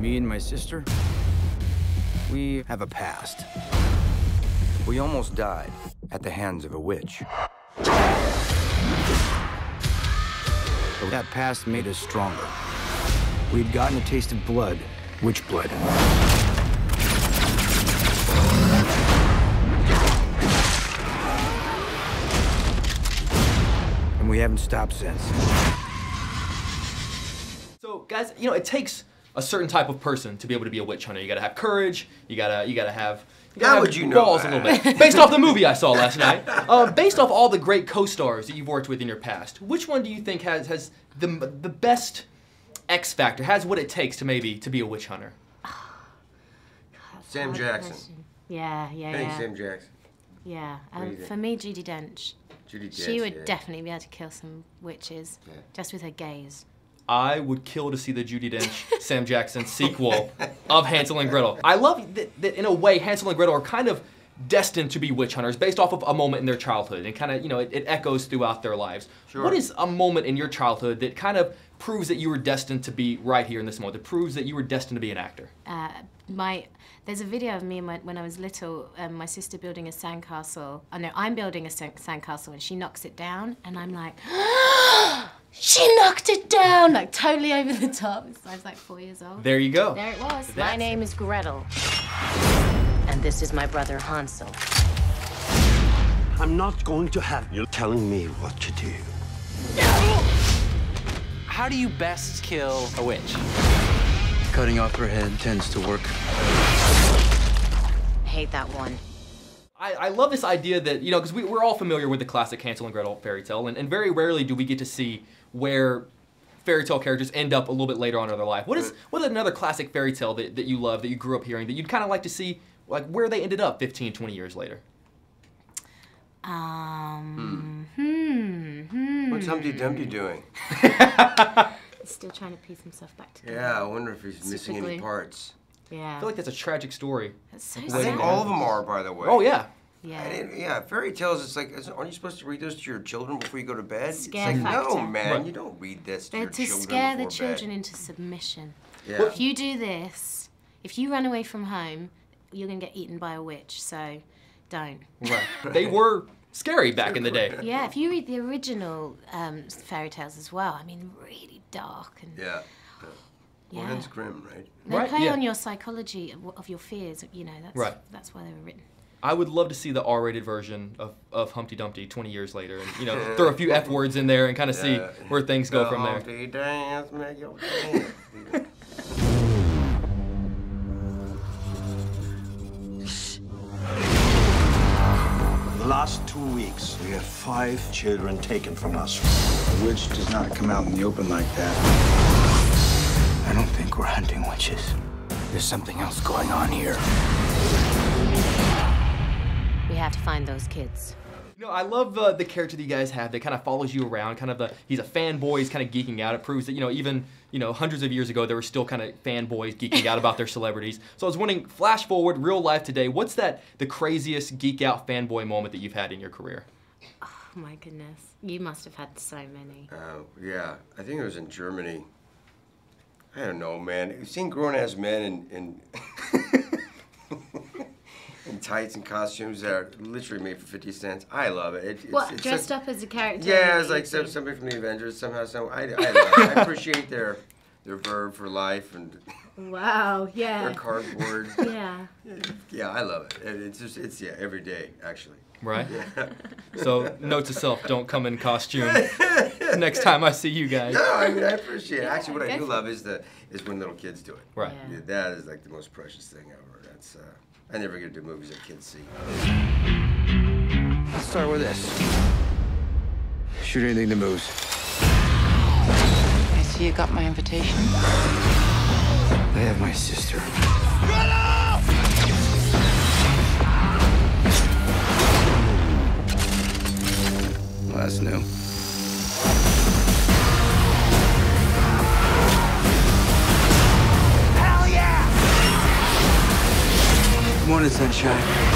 Me and my sister, we have a past. We almost died at the hands of a witch. But that past made us stronger. We'd gotten a taste of blood, witch blood. And we haven't stopped since. So, guys, you know, it takes a certain type of person to be able to be a witch hunter. You gotta have courage. You gotta, you gotta have. You gotta How have would you know that? a little bit. Based off the movie I saw last night, um, based off all the great co-stars that you've worked with in your past, which one do you think has has the the best X factor? Has what it takes to maybe to be a witch hunter? Sam Jackson. question. Yeah, yeah, I think yeah. Sam Jackson. Yeah. Um, for me, Judi Dench. Judi Dench. She Dench, would yeah. definitely be able to kill some witches Yeah. just with her gaze. I would kill to see the Judi Dench Sam Jackson sequel of Hansel and Gretel. I love that, that in a way Hansel and Gretel are kind of destined to be witch hunters based off of a moment in their childhood and kind of you know it, it echoes throughout their lives. Sure. What is a moment in your childhood that kind of proves that you were destined to be right here in this moment? That proves that you were destined to be an actor. Uh, my there's a video of me and my, when I was little, um, my sister building a sandcastle. I know I'm building a sand, sandcastle, and she knocks it down, and I'm like, she knocked it down, like totally over the top. I was like four years old. There you go. There it was. That's- My name is Gretel. And this is my brother Hansel. I'm not going to have you telling me what to do. How do you best kill a witch? Cutting off her head tends to work. Hate that one. I, I love this idea that, you know, because we, we're all familiar with the classic Hansel and Gretel fairy tale, and, and very rarely do we get to see where fairy tale characters end up a little bit later on in their life. What is what is another classic fairy tale that, that you love, that you grew up hearing, that you'd kind of like to see, like, where they ended up 15, 20 years later? Um, hmm, hmm. What's Humpty Dumpty doing? Still trying to piece himself back together. Yeah, I wonder if he's missing any parts. Yeah. I feel like that's a tragic story. That's so I sad. think all of them are, by the way. Oh, yeah. Yeah. I didn't, yeah, fairy tales. It's like, aren't you supposed to read those to your children before you go to bed? Scare it's like, no, man, Right. you don't read this to They're your to children scare the children bed. into submission. Yeah. If you do this, if you run away from home, you're gonna get eaten by a witch. So, don't. Right. they were scary back in the day. Yeah, if you read the original um, fairy tales as well, I mean, really dark and Yeah. yeah. Well, that's grim, right? They Right, play yeah. on your psychology of, of your fears. You know, that's Right. that's why they were written. I would love to see the R-rated version of, of Humpty Dumpty 20 years later, and you know, throw a few F words in there and kind of see Yeah. where things go The from there. Humpty dance, make your dance. The last two weeks, we have five children taken from us. A witch does not come out in the open like that. I don't think we're hunting witches. There's something else going on here. We have to find those kids. You know, I love uh, the character that you guys have that kind of follows you around. Kind of the he's a fanboy. He's kind of geeking out. It proves that you know even you know hundreds of years ago there were still kind of fanboys geeking out about their celebrities. So I was wondering, flash forward, real life today. What's that the craziest geek out fanboy moment that you've had in your career? Oh my goodness, you must have had so many. Uh, yeah, I think it was in Germany. I don't know, man. You've seen grown ass men and. in, in tights and costumes that are literally made for fifty cents. I love it. it it's, What it's dressed like- up as a character? Yeah, in it's like the some, somebody from the Avengers somehow. Some I, I, love. I appreciate their their verb for life and Wow. Yeah. their Yeah. cardboard. Yeah. yeah, I love it. And It's just it's yeah every day actually. Right. Yeah. So note to self: don't come in costume next time I see you guys. No, I mean I appreciate it. Actually, what I go do love is the is when little kids do it. Right. Yeah. Yeah, that is like the most precious thing ever. That's uh, I never get to do movies that kids see. Let's start with this. Shoot anything that moves. I see you got my invitation. I have my sister. Well, that's new. Morning, sunshine.